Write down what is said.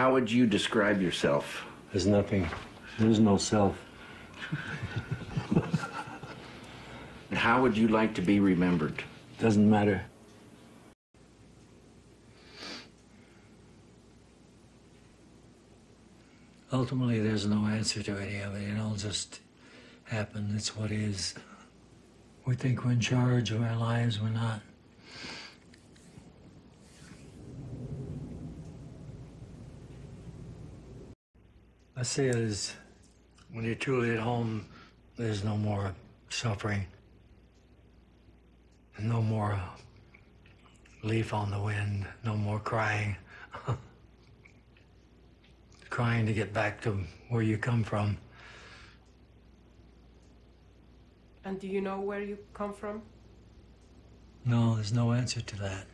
How would you describe yourself? There's nothing. There's no self. How would you like to be remembered? Doesn't matter. Ultimately, there's no answer to any of it. It all just happened. It's what is. We think we're in charge of our lives, we're not. I say it is when you're truly at home, there's no more suffering, no more uh, leaf on the wind, no more crying. crying to get back to where you come from. And do you know where you come from? No, there's no answer to that.